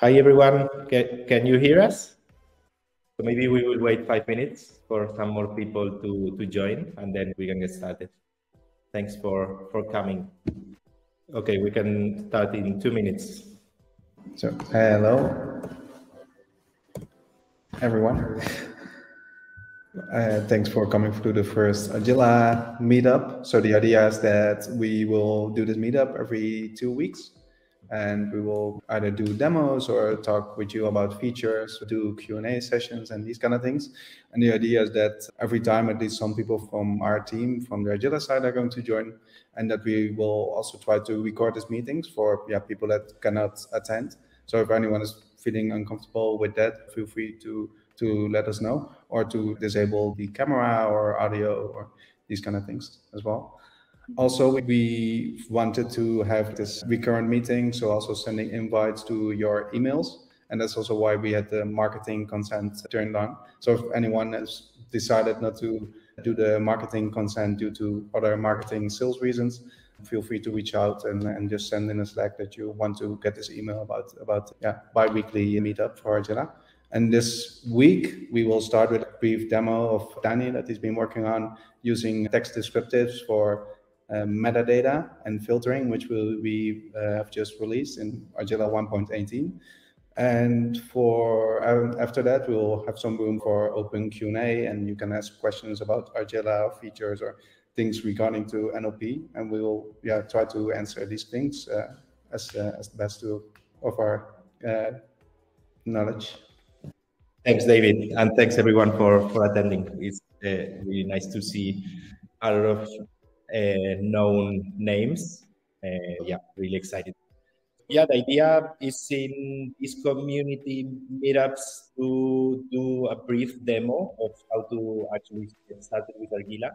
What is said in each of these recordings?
Hi, everyone. Can, can you hear us? So maybe we will wait five minutes for some more people to, to join and then we can get started. Thanks for, for coming. Okay, we can start in two minutes. So, hello, everyone. Uh, thanks for coming to the first Argilla meetup. So the idea is that we will do this meetup every two weeks and we will either do demos or talk with you about features, do Q&A sessions and these kind of things. And the idea is that every time at least some people from our team, from the Argilla side are going to join and that we will also try to record these meetings for yeah, people that cannot attend. So if anyone is feeling uncomfortable with that, feel free to to let us know or to disable the camera or audio or these kind of things as well. Also, we wanted to have this recurrent meeting, so also sending invites to your emails. And that's also why we had the marketing consent turned on. So if anyone has decided not to do the marketing consent due to other marketing sales reasons, feel free to reach out and, and just send in a Slack that you want to get this email about about yeah bi-weekly meetup for Argilla. And this week, we will start with a brief demo of Danny that he's been working on using text descriptives for metadata and filtering, which will, we uh, have just released in Argilla 1.18. And for after that, we'll have some room for open Q&A, and you can ask questions about Argilla features or things regarding to NLP, and we will yeah try to answer these things uh, as uh, as the best of our uh, knowledge. Thanks, David, and thanks everyone for for attending. It's uh, really nice to see a lot of uh, known names. Uh, yeah, really excited. Yeah, the idea is in these community meetups to do a brief demo of how to actually get started with Argilla,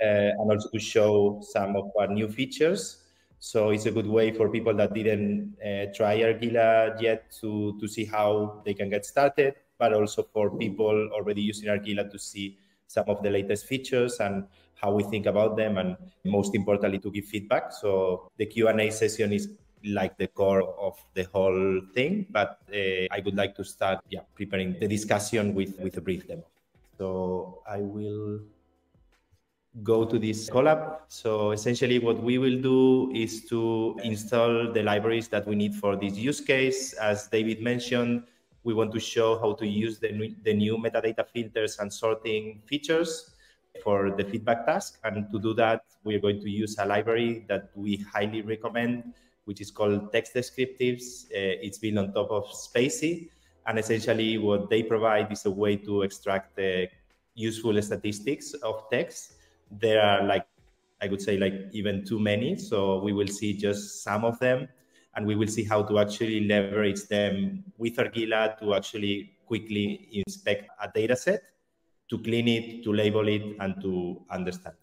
uh, and also to show some of our new features. So it's a good way for people that didn't uh, try Argilla yet to, to see how they can get started but also for people already using Argilla to see some of the latest features and how we think about them, and most importantly, to give feedback. So the Q&A session is like the core of the whole thing, but uh, I would like to start yeah, preparing the discussion with, with a brief demo. So I will go to this Colab. So essentially what we will do is to install the libraries that we need for this use case. As David mentioned, we want to show how to use the new, the new metadata filters and sorting features for the feedback task. And to do that, we're going to use a library that we highly recommend, which is called Text Descriptives. Uh, it's built on top of spaCy. And essentially, what they provide is a way to extract the useful statistics of text. There are like, I would say, like even too many. So we will see just some of them and we will see how to actually leverage them with Argilla to actually quickly inspect a data set, to clean it, to label it, and to understand.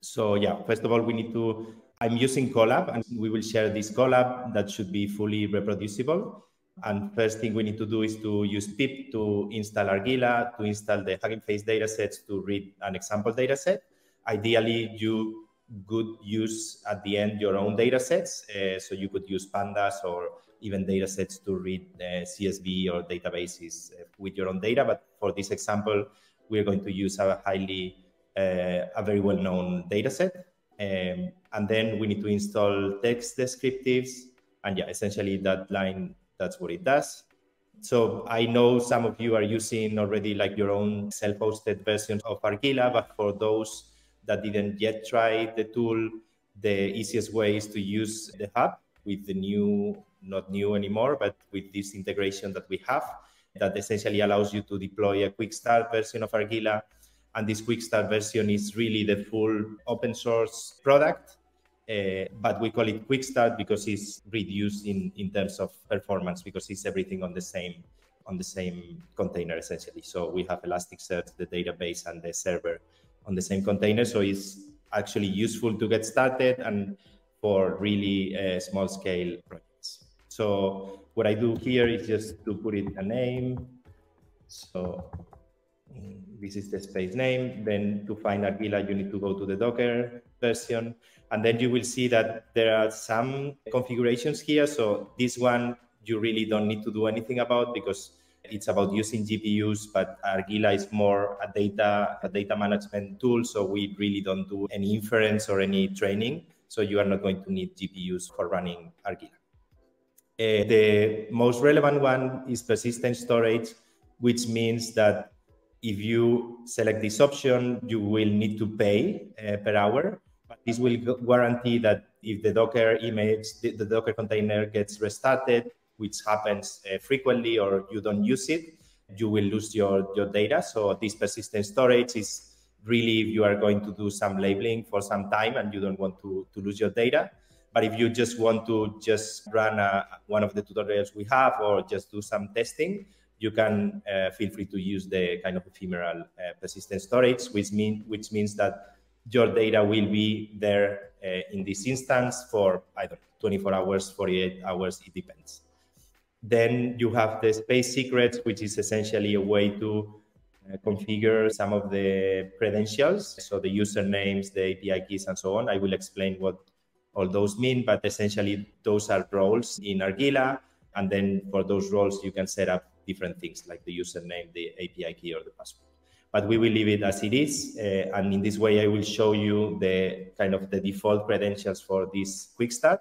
So yeah, first of all, we need to, I'm using Colab, and we will share this Colab that should be fully reproducible. And first thing we need to do is to use pip to install Argilla, to install the Hugging Face datasets to read an example dataset. Ideally, you could use at the end your own data sets. Uh, so you could use pandas or even data sets to read uh, CSV or databases uh, with your own data. But for this example, we're going to use a highly, uh, a very well-known data set. Um, and then we need to install text descriptives. And yeah, essentially that line, that's what it does. So I know some of you are using already like your own self-hosted versions of Argilla, but for those that didn't yet try the tool, the easiest way is to use the hub with the new, not new anymore, but with this integration that we have that essentially allows you to deploy a quick start version of Argilla. And this quick start version is really the full open source product. Uh, but we call it quick start because it's reduced in, in terms of performance because it's everything on the same on the same container essentially. So we have Elasticsearch, the database, and the server on the same container. So it's actually useful to get started and for really uh, small scale projects. So what I do here is just to put it a name. So mm, this is the space name. Then to find Argilla, you need to go to the Docker version. And then you will see that there are some configurations here. So this one you really don't need to do anything about because it's about using GPUs, but Argilla is more a data a data management tool, so we really don't do any inference or any training. So you are not going to need GPUs for running Argilla. Uh, the most relevant one is persistent storage, which means that if you select this option, you will need to pay uh, per hour. But this will guarantee that if the Docker image, the, the Docker container gets restarted, which happens uh, frequently, or you don't use it, you will lose your, your data. So this persistent storage is really if you are going to do some labeling for some time and you don't want to, to lose your data. But if you just want to just run a, one of the tutorials we have or just do some testing, you can uh, feel free to use the kind of ephemeral uh, persistent storage, which, mean, which means that your data will be there uh, in this instance for either 24 hours, 48 hours, it depends. Then you have the space secrets, which is essentially a way to uh, configure some of the credentials, so the usernames, the API keys, and so on. I will explain what all those mean, but essentially those are roles in Argilla. And then for those roles, you can set up different things like the username, the API key, or the password. But we will leave it as it is. Uh, and in this way, I will show you the kind of the default credentials for this quick start.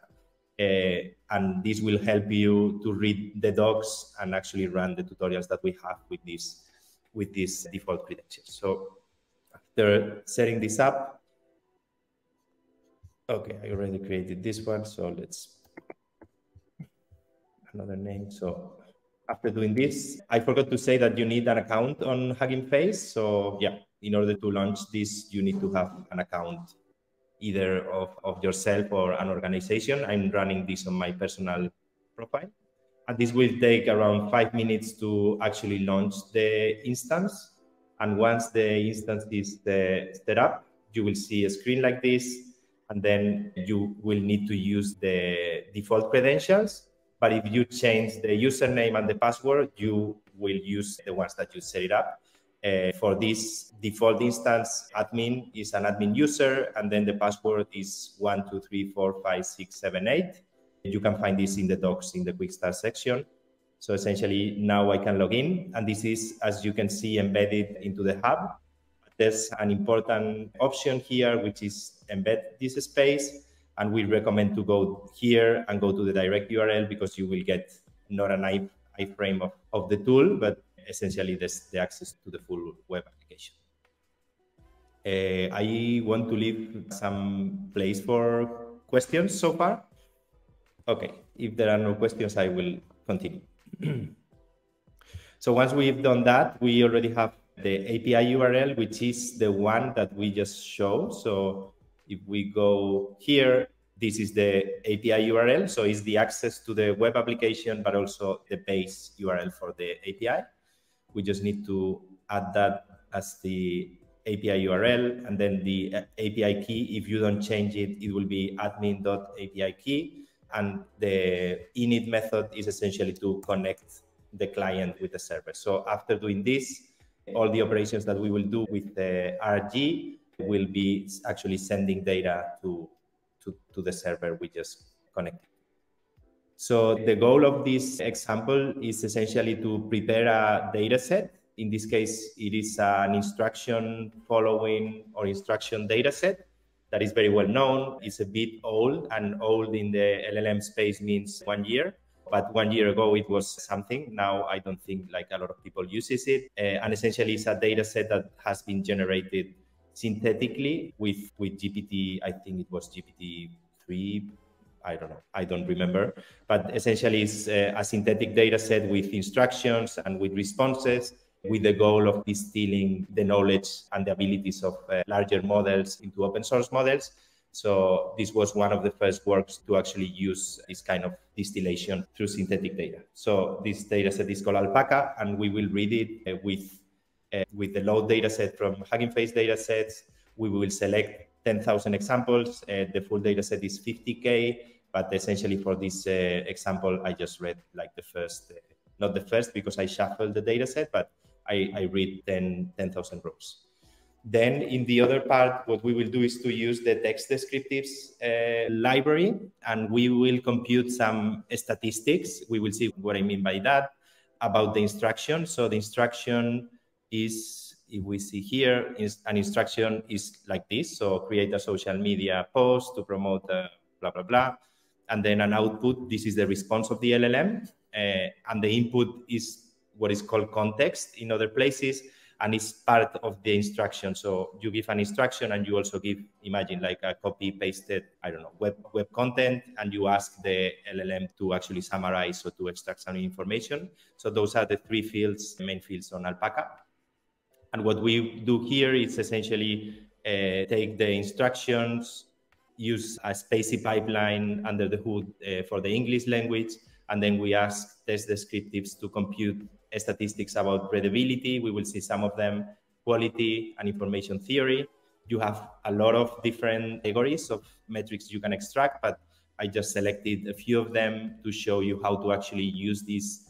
Uh, and this will help you to read the docs and actually run the tutorials that we have with this with these default credentials. So after setting this up, okay, I already created this one. So let's another name. So after doing this, I forgot to say that you need an account on Hugging Face. So yeah, in order to launch this, you need to have an account either of, of yourself or an organization. I'm running this on my personal profile. And this will take around five minutes to actually launch the instance. And once the instance is uh, set up, you will see a screen like this. And then you will need to use the default credentials but if you change the username and the password, you will use the ones that you set it up. Uh, for this default instance, admin is an admin user, and then the password is one, two, three, four, five, six, seven, eight. You can find this in the docs in the quick start section. So essentially now I can log in, and this is, as you can see, embedded into the hub. There's an important option here, which is embed this space. And we recommend to go here and go to the direct URL because you will get not an iframe of, of the tool, but essentially this, the access to the full web application. Uh, I want to leave some place for questions so far. Okay, if there are no questions, I will continue. so once we've done that, we already have the API URL, which is the one that we just showed. So if we go here, this is the API URL. So it's the access to the web application, but also the base URL for the API. We just need to add that as the API URL and then the API key. If you don't change it, it will be admin.api key. And the init method is essentially to connect the client with the server. So after doing this, all the operations that we will do with uh, the RG will be actually sending data to, to, to the server we just connected. So the goal of this example is essentially to prepare a data set. In this case, it is an instruction following or instruction data set that is very well known. It's a bit old, and old in the LLM space means one year. But one year ago, it was something. Now, I don't think like a lot of people uses it. Uh, and essentially, it's a data set that has been generated synthetically with with GPT. I think it was GPT three. I don't know. I don't remember. But essentially, it's uh, a synthetic data set with instructions and with responses with the goal of distilling the knowledge and the abilities of uh, larger models into open source models. So this was one of the first works to actually use this kind of distillation through synthetic data. So this data set is called Alpaca, and we will read it uh, with uh, with the load data set from Hugging Face data sets, we will select 10,000 examples. Uh, the full data set is 50K, but essentially for this uh, example, I just read like the first, uh, not the first because I shuffled the data set, but I, I read 10,000 10, rows. Then in the other part, what we will do is to use the text descriptives uh, library and we will compute some statistics. We will see what I mean by that about the instruction. So the instruction is, if we see here, is an instruction is like this. So create a social media post to promote uh, blah, blah, blah. And then an output, this is the response of the LLM. Uh, and the input is what is called context in other places and it's part of the instruction. So you give an instruction and you also give, imagine like a copy pasted, I don't know, web, web content, and you ask the LLM to actually summarize or to extract some information. So those are the three fields, main fields on Alpaca. And what we do here is essentially uh, take the instructions, use a spaCy pipeline under the hood uh, for the English language, and then we ask text descriptives to compute statistics about readability. We will see some of them, quality and information theory. You have a lot of different categories of metrics you can extract, but I just selected a few of them to show you how to actually use these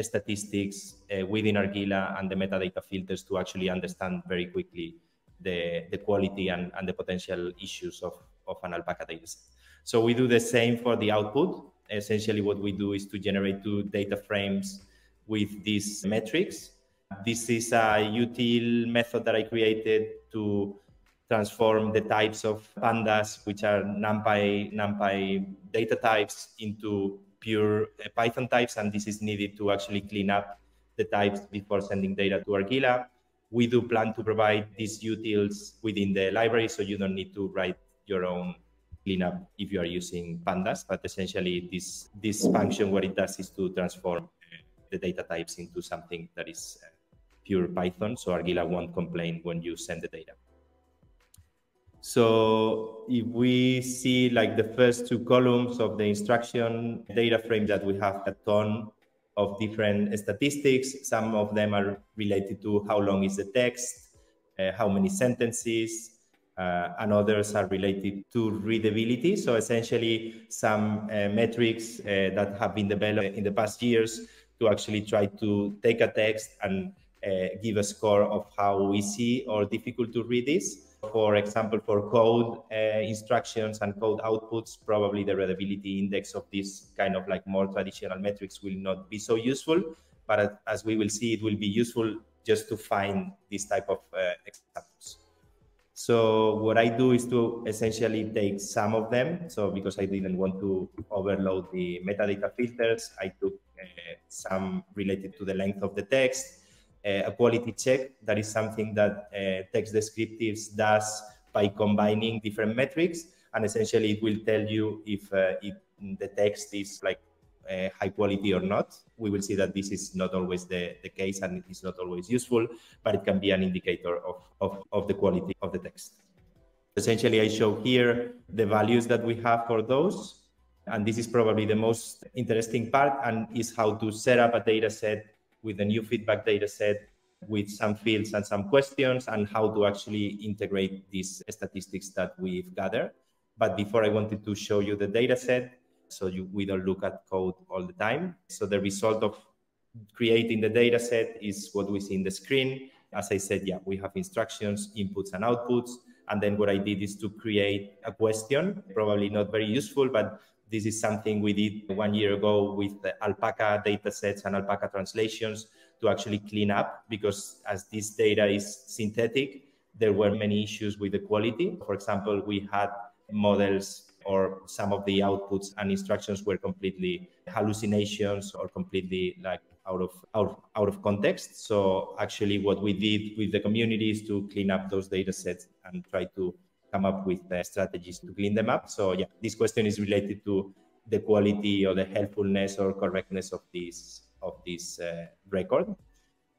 statistics uh, within Argilla and the metadata filters to actually understand very quickly the, the quality and, and the potential issues of, of an alpaca dataset. So we do the same for the output. Essentially, what we do is to generate two data frames with these metrics. This is a util method that I created to transform the types of pandas, which are NumPy, NumPy data types, into pure uh, Python types. And this is needed to actually clean up the types before sending data to Argilla. We do plan to provide these utils within the library, so you don't need to write your own cleanup if you are using pandas. But essentially, this, this function, what it does is to transform the data types into something that is uh, pure Python. So Argilla won't complain when you send the data. So if we see like the first two columns of the instruction data frame that we have a ton of different statistics. Some of them are related to how long is the text, uh, how many sentences, uh, and others are related to readability. So essentially some uh, metrics uh, that have been developed in the past years to actually try to take a text and uh, give a score of how easy or difficult to read is. For example, for code uh, instructions and code outputs, probably the readability index of this kind of like more traditional metrics will not be so useful. But as we will see, it will be useful just to find this type of uh, examples. So what I do is to essentially take some of them. So because I didn't want to overload the metadata filters, I took some related to the length of the text, uh, a quality check. That is something that uh, text descriptives does by combining different metrics. And essentially it will tell you if, if the text is like uh, high quality or not. We will see that this is not always the, the case and it is not always useful, but it can be an indicator of, of, of the quality of the text. Essentially, I show here the values that we have for those. And this is probably the most interesting part and is how to set up a data set with a new feedback data set with some fields and some questions and how to actually integrate these statistics that we've gathered. But before I wanted to show you the data set, so you, we don't look at code all the time. So the result of creating the data set is what we see in the screen. As I said, yeah, we have instructions, inputs and outputs. And then what I did is to create a question, probably not very useful, but this is something we did one year ago with the Alpaca data sets and Alpaca translations to actually clean up because as this data is synthetic, there were many issues with the quality. For example, we had models or some of the outputs and instructions were completely hallucinations or completely like out of out, out of context. So actually what we did with the community is to clean up those data sets and try to come up with uh, strategies to clean them up. So yeah, this question is related to the quality or the helpfulness or correctness of this of this uh, record.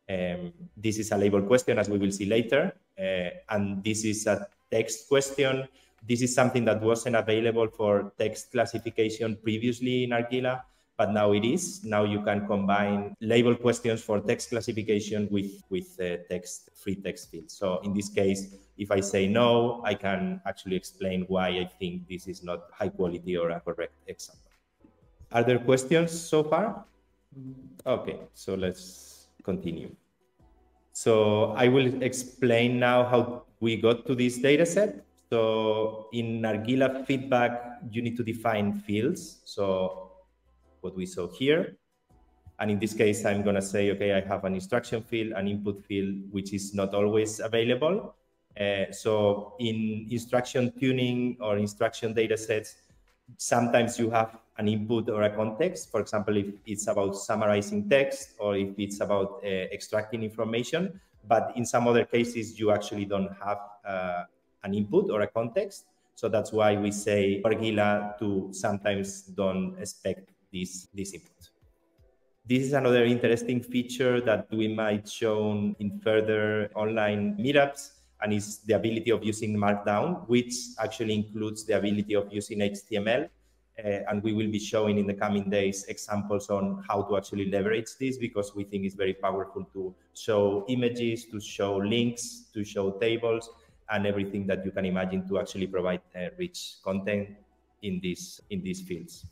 Um, this is a label question, as we will see later, uh, and this is a text question this is something that wasn't available for text classification previously in Argilla, but now it is. Now you can combine label questions for text classification with, with uh, text, free text fields. So in this case, if I say no, I can actually explain why I think this is not high quality or a correct example. Are there questions so far? Okay, so let's continue. So I will explain now how we got to this data set. So in Argilla feedback, you need to define fields. So what we saw here. And in this case, I'm going to say, okay, I have an instruction field, an input field, which is not always available. Uh, so in instruction tuning or instruction data sets, sometimes you have an input or a context. For example, if it's about summarizing text or if it's about uh, extracting information. But in some other cases, you actually don't have uh, an input or a context. So that's why we say Argilla to sometimes don't expect this, this input. This is another interesting feature that we might show in further online meetups and is the ability of using Markdown, which actually includes the ability of using HTML uh, and we will be showing in the coming days examples on how to actually leverage this because we think it's very powerful to show images, to show links, to show tables, and everything that you can imagine to actually provide uh, rich content in these in these fields.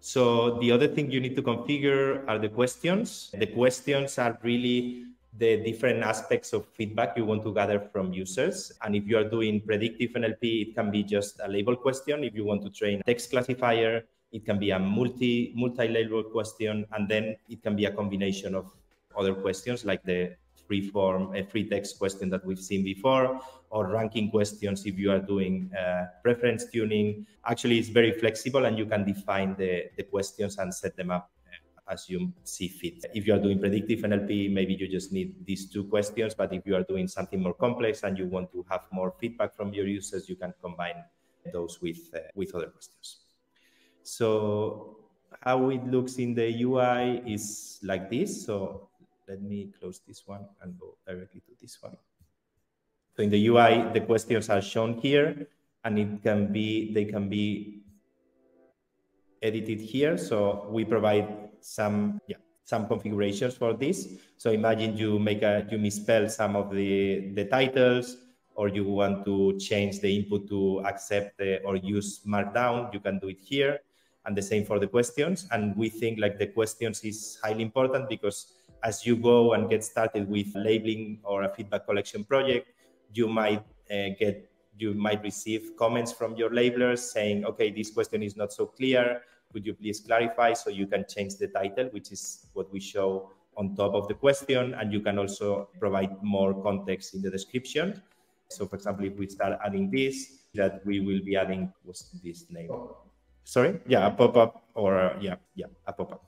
So the other thing you need to configure are the questions. The questions are really the different aspects of feedback you want to gather from users. And if you are doing predictive NLP, it can be just a label question. If you want to train a text classifier, it can be a multi multi-label question, and then it can be a combination of other questions like the free form, a free text question that we've seen before, or ranking questions if you are doing uh, preference tuning. Actually, it's very flexible, and you can define the, the questions and set them up as you see fit. If you are doing predictive NLP, maybe you just need these two questions. But if you are doing something more complex and you want to have more feedback from your users, you can combine those with, uh, with other questions. So how it looks in the UI is like this. So let me close this one and go directly to this one. So in the UI, the questions are shown here and it can be, they can be edited here. So we provide some yeah some configurations for this. So imagine you make a you misspell some of the the titles, or you want to change the input to accept the, or use Markdown. You can do it here, and the same for the questions. And we think like the questions is highly important because as you go and get started with labeling or a feedback collection project, you might uh, get you might receive comments from your labelers saying, okay, this question is not so clear could you please clarify so you can change the title, which is what we show on top of the question, and you can also provide more context in the description. So, for example, if we start adding this, that we will be adding what's this name? Sorry, yeah, a pop-up or uh, yeah, yeah, a pop-up.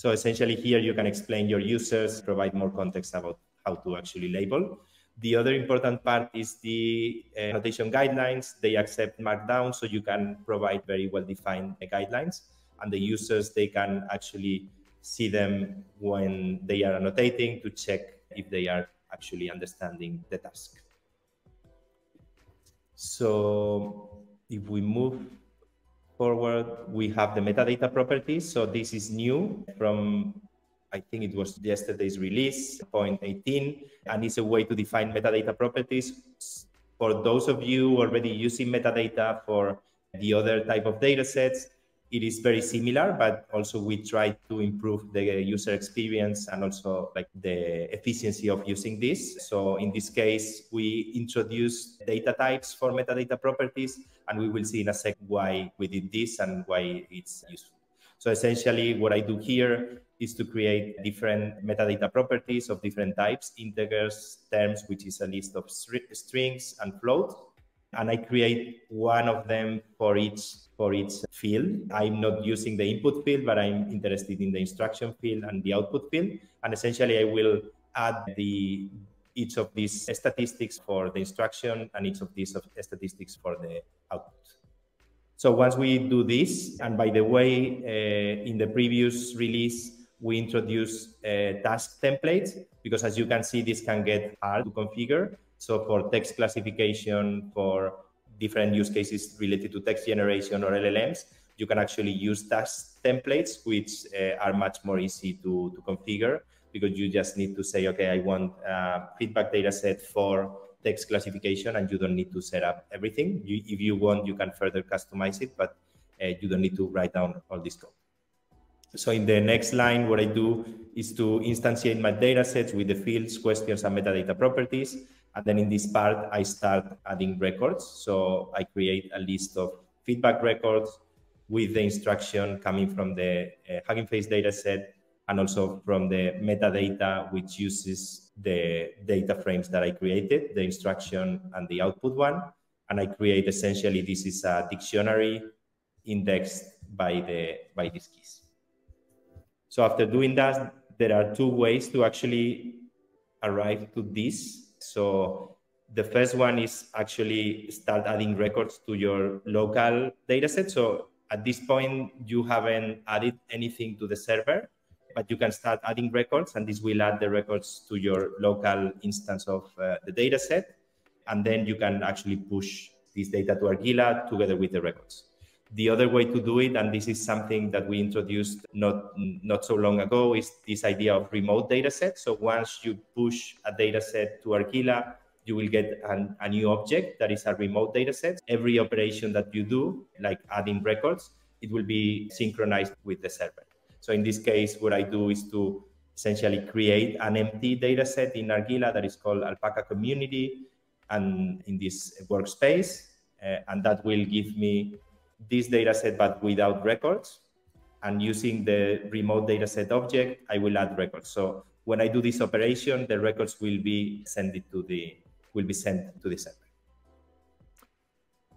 So essentially, here you can explain your users, provide more context about how to actually label. The other important part is the uh, annotation guidelines. They accept Markdown, so you can provide very well-defined guidelines and the users they can actually see them when they are annotating to check if they are actually understanding the task. So if we move forward, we have the metadata properties. So this is new from, I think it was yesterday's release, point 18, and it's a way to define metadata properties. For those of you already using metadata for the other type of data sets, it is very similar, but also we try to improve the user experience and also like the efficiency of using this. So in this case, we introduce data types for metadata properties, and we will see in a sec why we did this and why it's useful. So essentially what I do here is to create different metadata properties of different types, integers, terms, which is a list of strings and floats. And I create one of them for each for each field. I'm not using the input field, but I'm interested in the instruction field and the output field. And essentially, I will add the each of these statistics for the instruction and each of these statistics for the output. So once we do this, and by the way, uh, in the previous release, we introduced uh, task templates because as you can see, this can get hard to configure. So for text classification, for different use cases related to text generation or LLMs, you can actually use task templates, which uh, are much more easy to, to configure because you just need to say, okay, I want a feedback data set for text classification, and you don't need to set up everything. You, if you want, you can further customize it, but uh, you don't need to write down all this code. So in the next line, what I do is to instantiate my data sets with the fields, questions, and metadata properties. And then in this part, I start adding records. So I create a list of feedback records with the instruction coming from the uh, Hugging Face dataset and also from the metadata, which uses the data frames that I created, the instruction and the output one. And I create essentially, this is a dictionary indexed by, the, by these keys. So after doing that, there are two ways to actually arrive to this. So the first one is actually start adding records to your local dataset. So at this point, you haven't added anything to the server, but you can start adding records and this will add the records to your local instance of uh, the dataset. And then you can actually push this data to Argilla together with the records. The other way to do it, and this is something that we introduced not, not so long ago, is this idea of remote data set. So once you push a data set to Argilla, you will get an, a new object that is a remote data set. Every operation that you do, like adding records, it will be synchronized with the server. So in this case, what I do is to essentially create an empty data set in Argilla that is called Alpaca Community and in this workspace. Uh, and that will give me this data set but without records. And using the remote data set object, I will add records. So when I do this operation, the records will be sent to the will be sent to the server.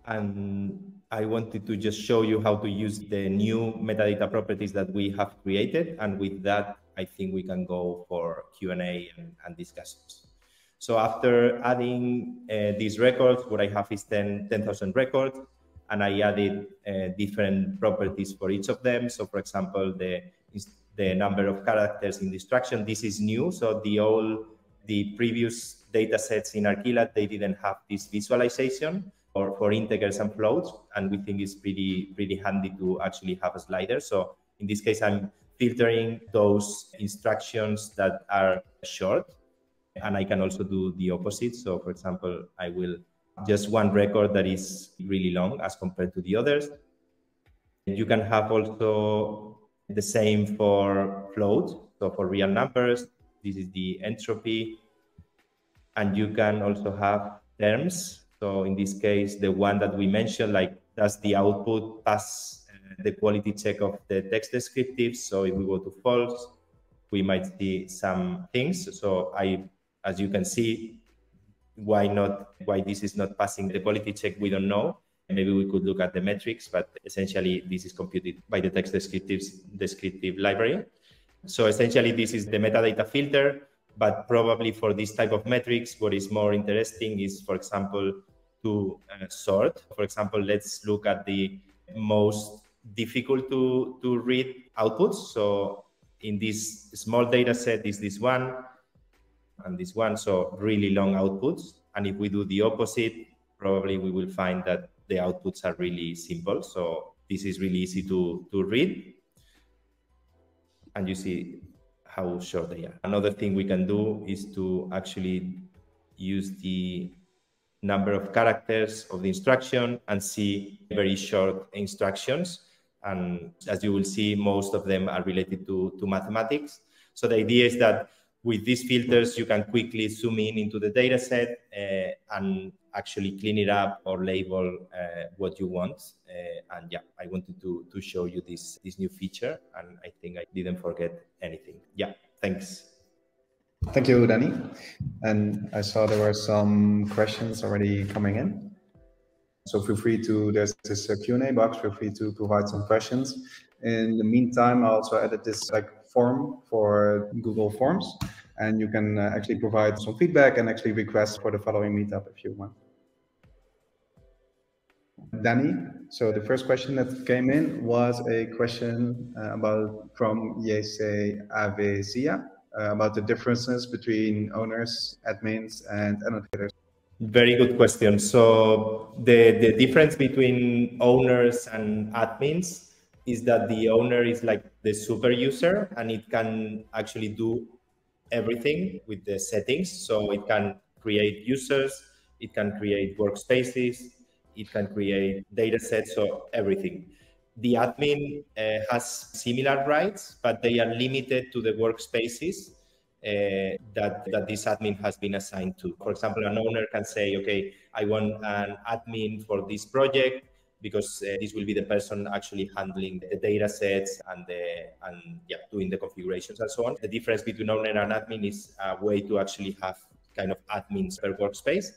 And I wanted to just show you how to use the new metadata properties that we have created. And with that, I think we can go for Q&A and, and discussions. So after adding uh, these records, what I have is 10,000 10, records and I added uh, different properties for each of them. So for example, the, the number of characters in the instruction, this is new. So the all the previous data sets in Argilla, they didn't have this visualization for, for integers and floats. And we think it's pretty, pretty handy to actually have a slider. So in this case, I'm filtering those instructions that are short. And I can also do the opposite. So for example, I will just one record that is really long as compared to the others. You can have also the same for float, so for real numbers, this is the entropy. And you can also have terms. So in this case, the one that we mentioned, like does the output pass uh, the quality check of the text descriptives? So if we go to false, we might see some things. So I, as you can see, why not why this is not passing the quality check we don't know. Maybe we could look at the metrics but essentially this is computed by the text descriptives descriptive library. So essentially this is the metadata filter but probably for this type of metrics what is more interesting is for example to uh, sort. For example let's look at the most difficult to to read outputs. So in this small data set is this one and this one, so really long outputs. And if we do the opposite, probably we will find that the outputs are really simple. So this is really easy to, to read. And you see how short they are. Another thing we can do is to actually use the number of characters of the instruction and see very short instructions. And as you will see, most of them are related to, to mathematics. So the idea is that with these filters, you can quickly zoom in into the data set uh, and actually clean it up or label uh, what you want. Uh, and yeah, I wanted to, to show you this, this new feature and I think I didn't forget anything. Yeah, thanks. Thank you, Danny. And I saw there were some questions already coming in. So feel free to, there's this Q&A box, feel free to provide some questions. In the meantime, I also added this like form for Google Forms, and you can uh, actually provide some feedback and actually request for the following meetup if you want. Danny, so the first question that came in was a question uh, about from Yese Avezia uh, about the differences between owners, admins, and annotators. Very good question. So the, the difference between owners and admins is that the owner is like the super user and it can actually do everything with the settings. So it can create users, it can create workspaces, it can create data sets, so everything. The admin uh, has similar rights, but they are limited to the workspaces. uh, that, that this admin has been assigned to. For example, an owner can say, okay, I want an admin for this project because uh, this will be the person actually handling the data sets and the and yeah doing the configurations and so on. The difference between owner and admin is a way to actually have kind of admins per workspace.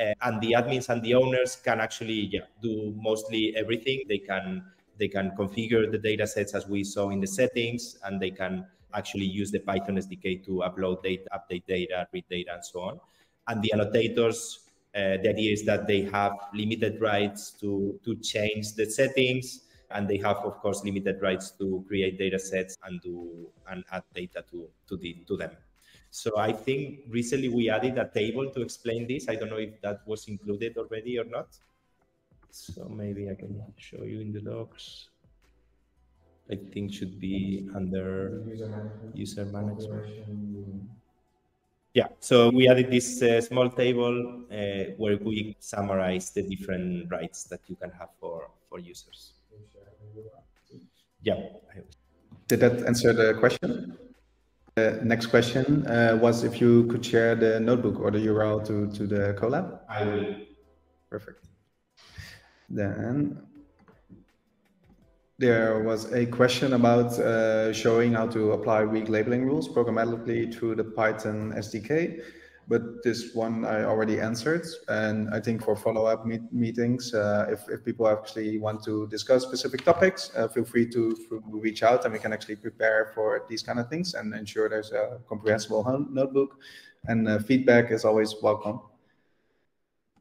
Uh, and the admins and the owners can actually yeah, do mostly everything. They can they can configure the data sets as we saw in the settings, and they can actually use the Python SDK to upload data, update data, read data, and so on. And the annotators, uh, the idea is that they have limited rights to, to change the settings, and they have, of course, limited rights to create data sets and do and add data to, to, the, to them. So I think recently we added a table to explain this. I don't know if that was included already or not. So maybe I can show you in the docs. I think should be under user management. Yeah, so we added this uh, small table uh, where we summarize the different rights that you can have for, for users. Yeah. Did that answer the question? The next question uh, was if you could share the notebook or the URL to, to the Colab. I will. Perfect. Then there was a question about uh, showing how to apply weak labeling rules programmatically through the Python SDK, but this one I already answered. And I think for follow-up meet meetings, uh, if, if people actually want to discuss specific topics, uh, feel free to, to, reach out and we can actually prepare for these kind of things and ensure there's a comprehensible notebook. And uh, feedback is always welcome.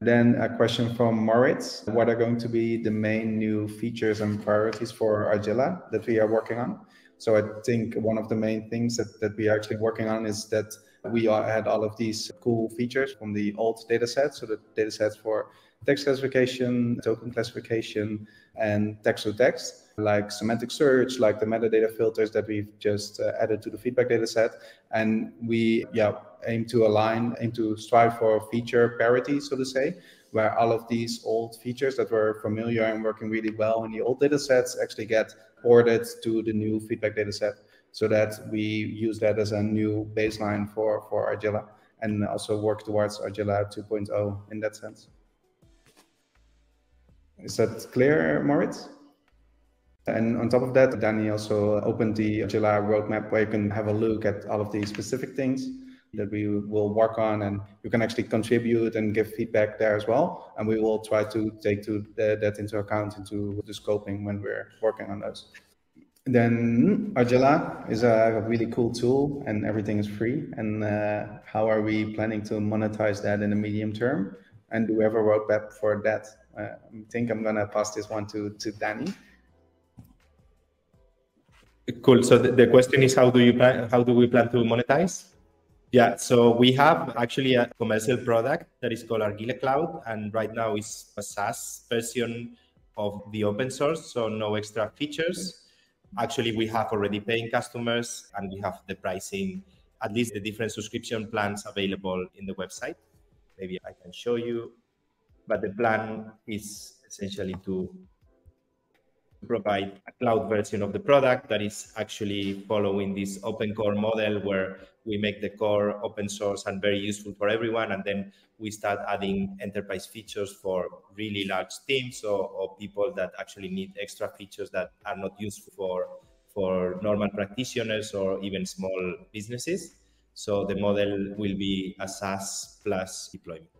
Then a question from Moritz. What are going to be the main new features and priorities for Argilla that we are working on? So I think one of the main things that, that we are actually working on is that we had all of these cool features from the old data sets. So the data sets for text classification, token classification, and text to text, like semantic search, like the metadata filters that we've just uh, added to the feedback data set. And we, yeah, aim to align, aim to strive for feature parity, so to say, where all of these old features that were familiar and working really well in the old data sets actually get ported to the new feedback data set so that we use that as a new baseline for, for Argilla and also work towards Argilla 2.0 in that sense. Is that clear, Moritz? And on top of that, Danny also opened the Argilla roadmap where you can have a look at all of the specific things that we will work on and you can actually contribute and give feedback there as well. And we will try to take to the, that into account into the scoping when we're working on those. Then Argilla is a really cool tool and everything is free. And uh, how are we planning to monetize that in the medium term? And do we have a roadmap for that? I think I'm gonna pass this one to, to Danny. Cool. So the, the question is, how do you plan? How do we plan to monetize? Yeah, so we have actually a commercial product that is called Argilla Cloud, and right now it's a SaaS version of the open source, so no extra features. Actually, we have already paying customers, and we have the pricing, at least the different subscription plans available in the website. Maybe I can show you, but the plan is essentially to provide a cloud version of the product that is actually following this open core model where we make the core open source and very useful for everyone and then we start adding enterprise features for really large teams or, or people that actually need extra features that are not useful for for normal practitioners or even small businesses. So the model will be a SaaS plus deployment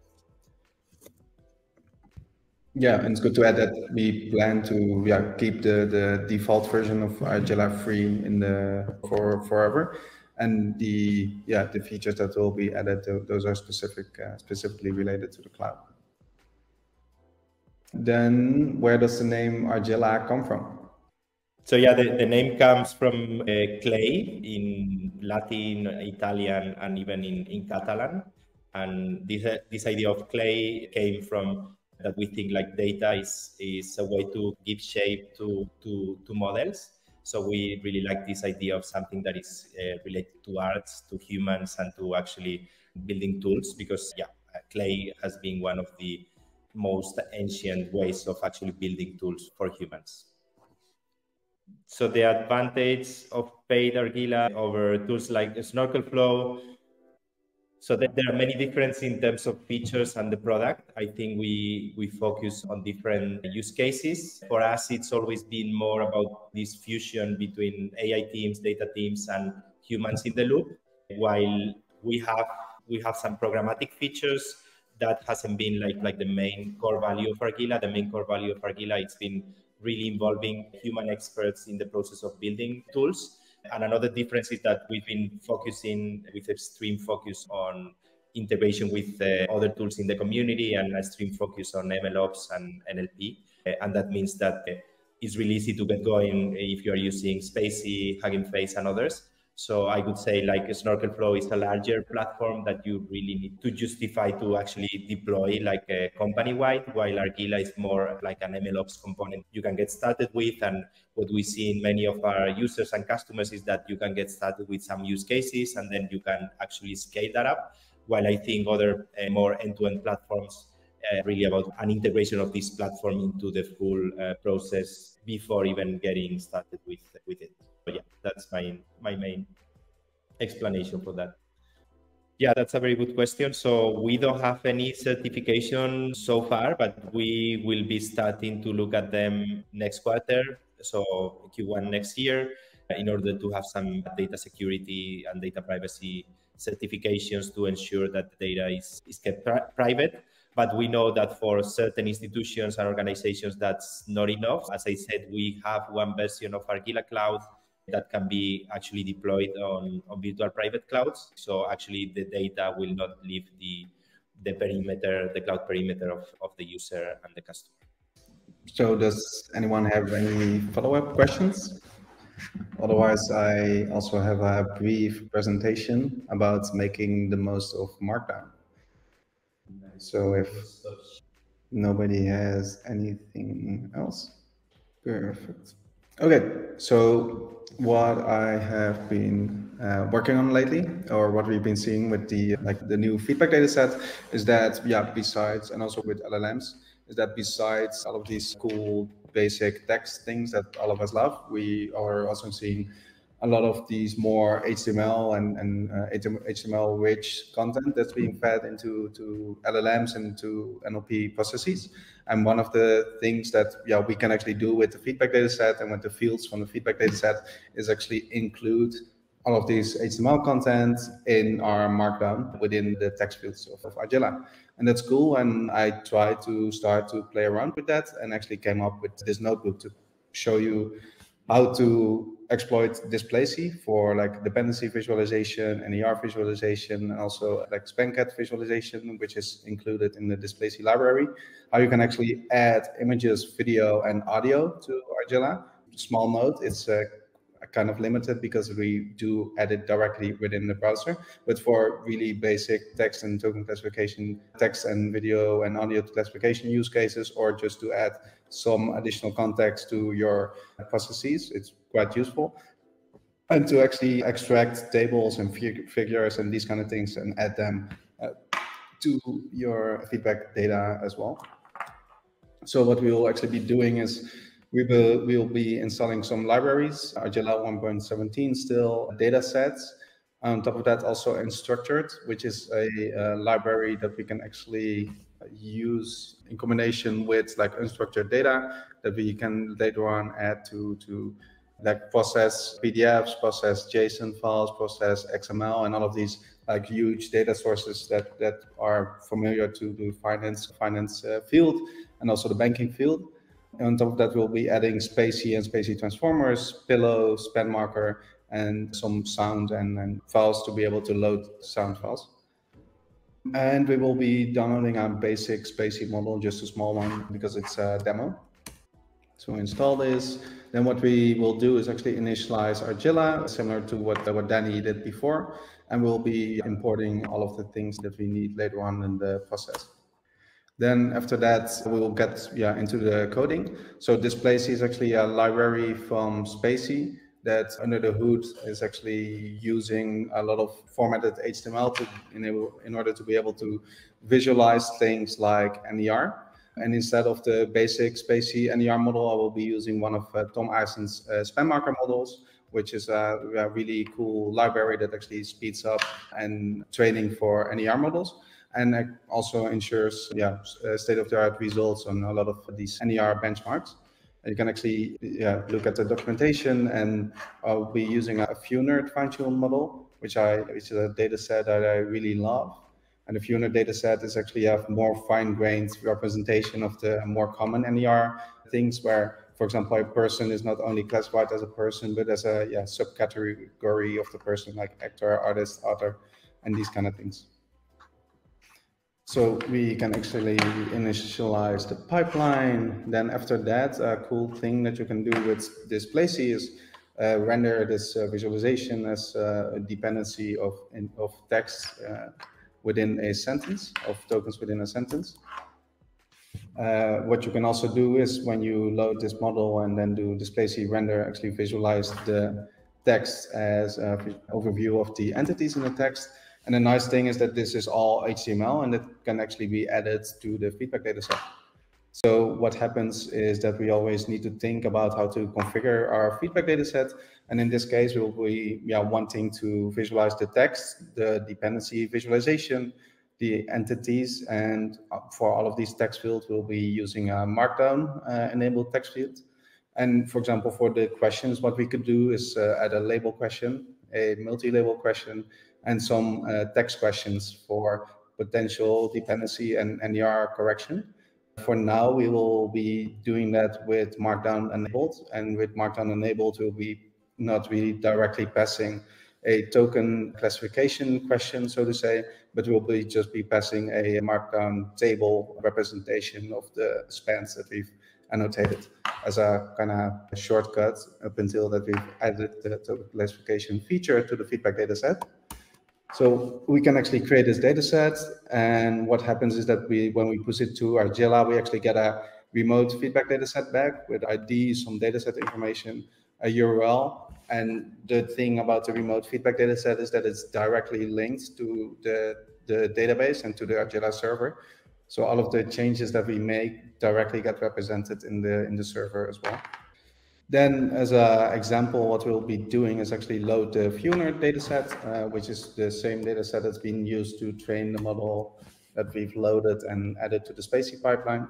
yeah, and it's good to add that we plan to yeah keep the the default version of Argilla free in the for forever, and the yeah the features that will be added those are specific uh, specifically related to the cloud. Then where does the name Argilla come from? So yeah, the, the name comes from uh, clay in Latin, Italian, and even in, in Catalan. And this, uh, this idea of clay came from that we think like data is is a way to give shape to to, to models. So we really like this idea of something that is uh, related to arts, to humans, and to actually building tools. Because yeah, clay has been one of the most ancient ways of actually building tools for humans. So the advantage of paid Argilla over tools like SnorkelFlow. So there are many differences in terms of features and the product. I think we we focus on different use cases. For us, it's always been more about this fusion between AI teams, data teams, and humans in the loop. While we have we have some programmatic features that hasn't been like like the main core value of Argilla. The main core value of Argilla it's been really involving human experts in the process of building tools. And another difference is that we've been focusing with extreme focus on integration with uh, other tools in the community and a extreme focus on MLOps and NLP. Uh, and that means that uh, it's really easy to get going if you're using spaCy, Hugging Face, and others. So I would say like Snorkel Flow is a larger platform that you really need to justify to actually deploy like a company wide, while Argilla is more like an MLOps component you can get started with. And what we see in many of our users and customers is that you can get started with some use cases and then you can actually scale that up. While I think other uh, more end-to-end platforms uh, really about an integration of this platform into the full uh, process before even getting started with with it yeah, that's my my main explanation for that. Yeah, that's a very good question. So we don't have any certification so far, but we will be starting to look at them next quarter, so Q1 next year, in order to have some data security and data privacy certifications to ensure that the data is, is kept pri private. But we know that for certain institutions and organizations, that's not enough. As I said, we have one version of Argilla Cloud that can be actually deployed on, on virtual private clouds. So actually the data will not leave the, the perimeter, the cloud perimeter of, of the user and the customer. So does anyone have any follow-up questions? Otherwise, I also have a brief presentation about making the most of Markdown. So if nobody has anything else, perfect. Okay, so what I have been uh, working on lately, or what we've been seeing with the like the new feedback data set, is that yeah, besides and also with LLMs, is that besides all of these cool basic text things that all of us love, we are also seeing a lot of these more HTML and, and uh, HTML rich content that's being fed into to LLMs and to NLP processes. And one of the things that yeah we can actually do with the feedback data set and with the fields from the feedback data set is actually include all of these HTML content in our markdown within the text fields of, of Argilla. And that's cool. And I tried to start to play around with that and actually came up with this notebook to show you how to exploit Displacy for like dependency visualization, NER visualization, and also like SpanCat visualization, which is included in the Displacy library. How you can actually add images, video, and audio to Argilla. Small note, it's uh, kind of limited because we do edit directly within the browser. But for really basic text and token classification, text and video and audio classification use cases, or just to add some additional context to your processes, it's quite useful. And to actually extract tables and figures and these kind of things and add them uh, to your feedback data as well. So what we will actually be doing is we will, we will be installing some libraries, Argilla 1.17 still, data sets. On top of that, also Unstructured, which is a, a library that we can actually use in combination with like unstructured data that we can later on add to, to like process PDFs, process JSON files, process XML, and all of these like huge data sources that that are familiar to the finance finance uh, field and also the banking field. And on top of that, we'll be adding spaCy and spaCy transformers, Pillow, Span Marker, and some sound and, and files to be able to load sound files. And we will be downloading our basic spaCy model, just a small one because it's a demo. So install this. Then what we will do is actually initialize Argilla, similar to what, what Danny did before. And we'll be importing all of the things that we need later on in the process. Then after that, we will get yeah into the coding. So Displacy is actually a library from spaCy that under the hood is actually using a lot of formatted HTML to enable in order to be able to visualize things like NER. And instead of the basic spaCy NER model, I will be using one of uh, Tom Aarsen's uh, span marker models, which is a, a, really cool library that actually speeds up and training for NER models. And also ensures yeah, uh, state-of-the-art results on a lot of these NER benchmarks. You can actually yeah, look at the documentation and uh, I'll be using a FEWNerd fine-tuned model, which I which is a data set that I really love. And the FEWNerd data set is actually have more fine-grained representation of the more common NER things where for example, a person is not only classified as a person, but as a yeah, subcategory of the person, like actor, artist, author, and these kind of things. So we can actually initialize the pipeline. Then after that, a cool thing that you can do with displaCy is uh, render this uh, visualization as uh, a dependency of, in, of text uh, within a sentence, of tokens within a sentence. Uh, what you can also do is when you load this model and then do display render, actually visualize the text as an overview of the entities in the text. And the nice thing is that this is all HTML and it can actually be added to the feedback dataset. So what happens is that we always need to think about how to configure our feedback dataset. And in this case, we'll be yeah, wanting to visualize the text, the dependency visualization, the entities. And for all of these text fields, we'll be using a Markdown uh, enabled text field. And for example, for the questions, what we could do is uh, add a label question, a multi-label question, and some uh, text questions for potential dependency and NER correction. For now, we will be doing that with Markdown enabled. And with Markdown enabled, we'll be not really directly passing a token classification question, so to say, but we'll be just be passing a markdown table representation of the spans that we've annotated as a kind of shortcut up until that we've added the token classification feature to the feedback data set. So we can actually create this data set. And what happens is that we, when we push it to our Argilla, we actually get a remote feedback data set back with ID, some data set information, a URL, and the thing about the remote feedback data set is that it's directly linked to the, the database and to the Argilla server. So all of the changes that we make directly get represented in the in the server as well. Then, as an example, what we'll be doing is actually load the FEWNerd dataset, uh, which is the same dataset that's been used to train the model that we've loaded and added to the spaCy pipeline.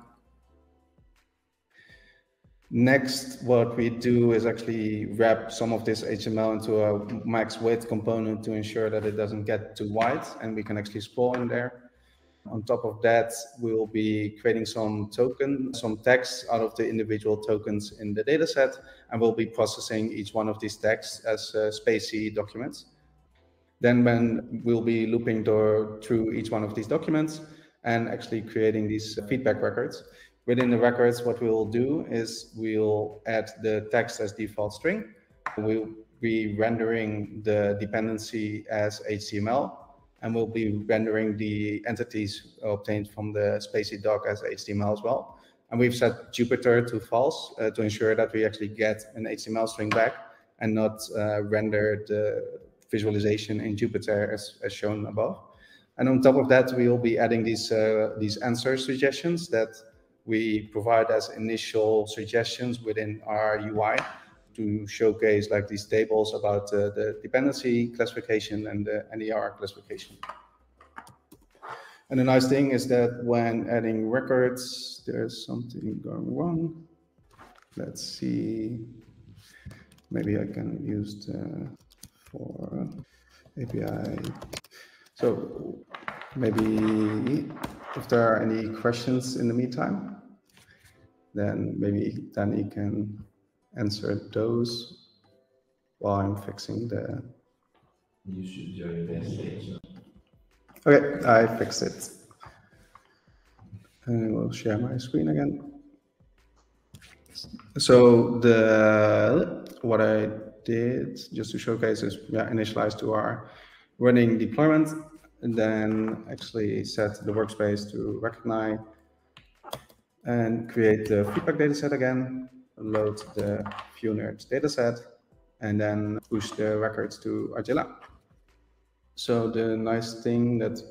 Next, what we do is actually wrap some of this HTML into a max width component to ensure that it doesn't get too wide and we can actually scroll in there. On top of that, we will be creating some token, some text out of the individual tokens in the dataset, and we'll be processing each one of these texts as uh, spaCy documents. Then when we'll be looping through each one of these documents and actually creating these feedback records. Within the records, what we'll do is we'll add the text as default string. We'll be rendering the dependency as HTML, and we'll be rendering the entities obtained from the spaCy doc as HTML as well. And we've set Jupyter to false uh, to ensure that we actually get an HTML string back and not uh, render the visualization in Jupyter as, as shown above. And on top of that, we will be adding these uh, these answer suggestions that we provide as initial suggestions within our UI to showcase like these tables about uh, the dependency classification and the NER classification. And the nice thing is that when adding records, there's something going wrong. Let's see. Maybe I can use the for API. So maybe if there are any questions in the meantime then maybe Danny can answer those while I'm fixing the. You should join the stage. Okay, I fixed it. And I will share my screen again. So the what I did just to showcase is yeah, initialize to our running deployment and then actually set the workspace to recognize and create the feedback dataset again, load the FEWNerd dataset, and then push the records to Argilla. So the nice thing that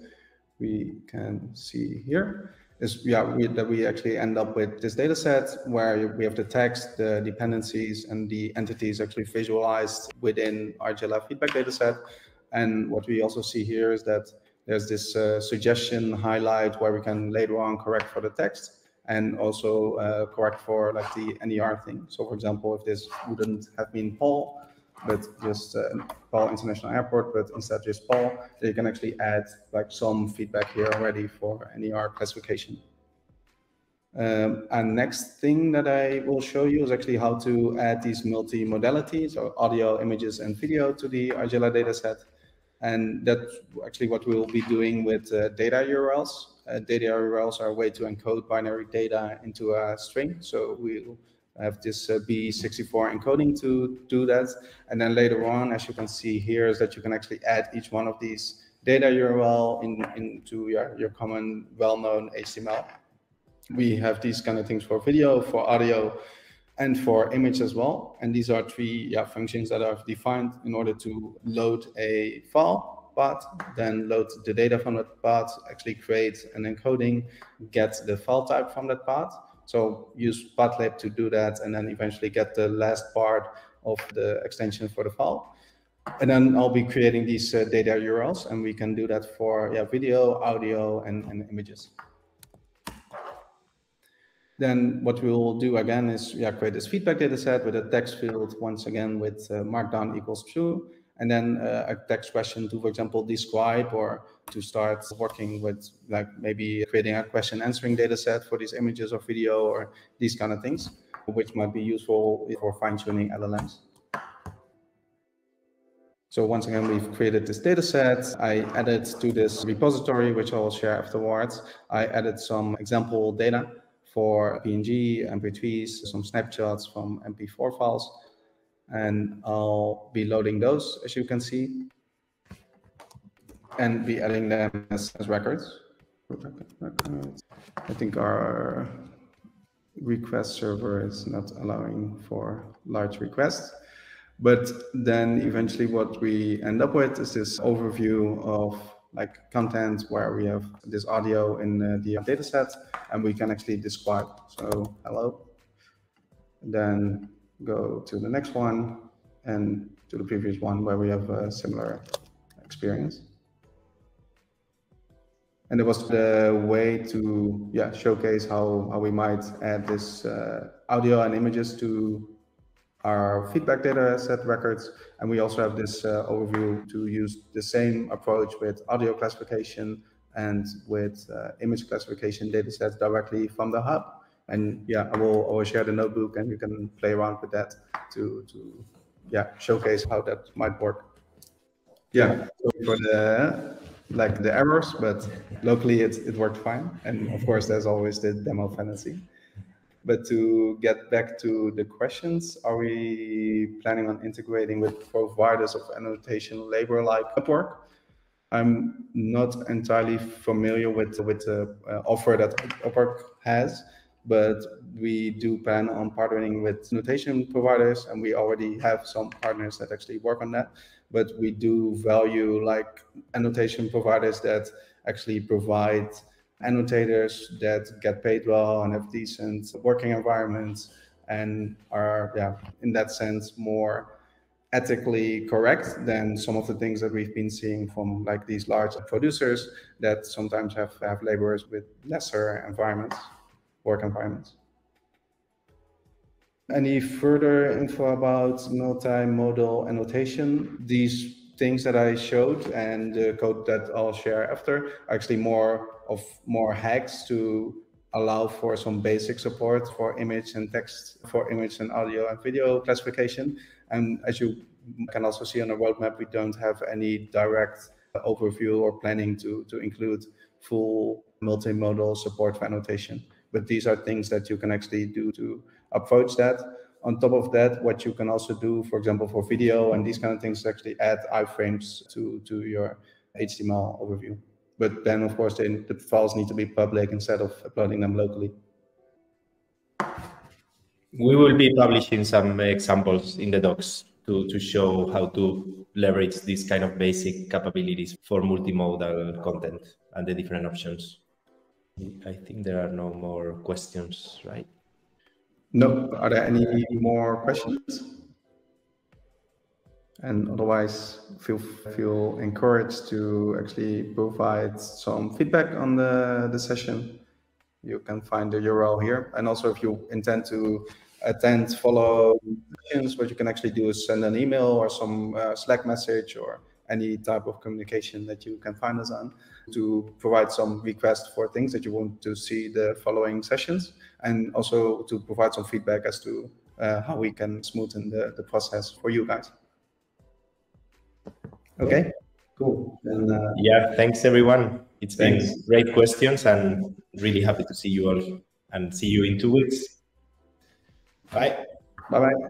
we can see here is yeah we, that we actually end up with this data set where we have the text, the dependencies, and the entities actually visualized within our GitLab feedback data set. And what we also see here is that there's this uh, suggestion highlight where we can later on correct for the text and also uh, correct for like the NER thing. So for example, if this wouldn't have been Paul, but just uh, Paul International Airport, but instead just Paul, you can actually add like some feedback here already for NER classification. Um, and next thing that I will show you is actually how to add these multi-modalities or audio, images, and video to the Argilla dataset. And that's actually what we will be doing with uh, data URLs. Uh, data URLs are a way to encode binary data into a string. So we'll have this uh, B64 encoding to do that. And then later on, as you can see here, is that you can actually add each one of these data URL in, into your, your common well-known HTML. We have these kind of things for video, for audio, and for image as well. And these are three yeah, functions that are defined in order to load a file path, then load the data from that path, actually create an encoding, get the file type from that path, so use Pathlib to do that and then eventually get the last part of the extension for the file. And then I'll be creating these uh, data URLs and we can do that for yeah, video, audio, and, and images. Then what we will do again is yeah, create this feedback data set with a text field once again with uh, markdown equals true and then uh, a text question to, for example, describe or to start working with like maybe creating a question answering data set for these images or video or these kind of things, which might be useful for fine tuning LLMs. So once again, we've created this data set. I added to this repository, which I'll share afterwards. I added some example data for PNG, MP3s, some snapshots from MP4 files and I'll be loading those as you can see and be adding them as, as records. I think our request server is not allowing for large requests. But then eventually what we end up with is this overview of like content where we have this audio in uh, the data set and we can actually describe. So hello. Then go to the next one and to the previous one where we have a similar experience. And it was the way to yeah showcase how, how we might add this uh, audio and images to our feedback data set records. And we also have this uh, overview to use the same approach with audio classification and with uh, image classification data sets directly from the hub and yeah, I will, I will share the notebook and you can play around with that to, to yeah, showcase how that might work. Yeah, for the like the errors, but locally it, it worked fine. And of course, there's always the demo fantasy. But to get back to the questions, are we planning on integrating with providers of annotation labor like Upwork? I'm not entirely familiar with with the uh, offer that Upwork has but we do plan on partnering with notation providers and we already have some partners that actually work on that. But we do value like annotation providers that actually provide annotators that get paid well and have decent working environments and are yeah in that sense more ethically correct than some of the things that we've been seeing from like these large producers that sometimes have have laborers with lesser environments work environments. Any further info about multimodal annotation? These things that I showed and the code that I'll share after are actually more of more hacks to allow for some basic support for image and text, for image and audio and video classification. And as you can also see on the roadmap, we don't have any direct overview or planning to, to include full multimodal support for annotation but these are things that you can actually do to approach that. On top of that, what you can also do, for example, for video and these kind of things, actually add iframes to, to your HTML overview. But then, of course, the files need to be public instead of uploading them locally. We will be publishing some examples in the docs to, to show how to leverage these kind of basic capabilities for multimodal content and the different options. I think there are no more questions, right? No. Are there any more questions? And otherwise, feel feel encouraged to actually provide some feedback on the, the session. You can find the URL here. And also, if you intend to attend follow sessions, what you can actually do is send an email or some uh, Slack message or any type of communication that you can find us on to provide some requests for things that you want to see the following sessions and also to provide some feedback as to uh, how we can smoothen the, the process for you guys. Okay, cool. Then, uh, yeah, thanks everyone. It's thanks. been great questions and really happy to see you all and see you in two weeks. Bye. Bye bye.